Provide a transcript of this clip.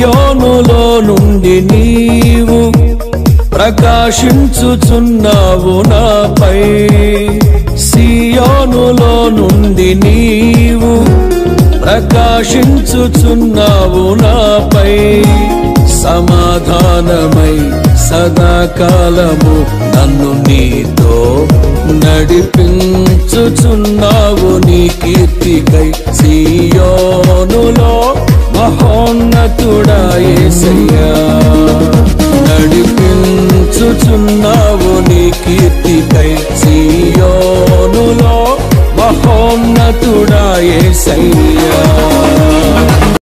సియోనులో నుండి నీవు ప్రకాశించుచున్నావు నాపై. సియోనులో నుండి నీవు ప్రకాశించుచున్నావు నాపై. సమాధానమై సదాకాలము నన్ను నీతో నడిపించుచున్నావు నీ కీర్తికై. సియోనులో మహోన్నతుడ ఏసయ్యా నడిపించుచున్నావు నీ కీర్తిపై సీయోనులో మహోన్నతుడా ఏసయ్యా.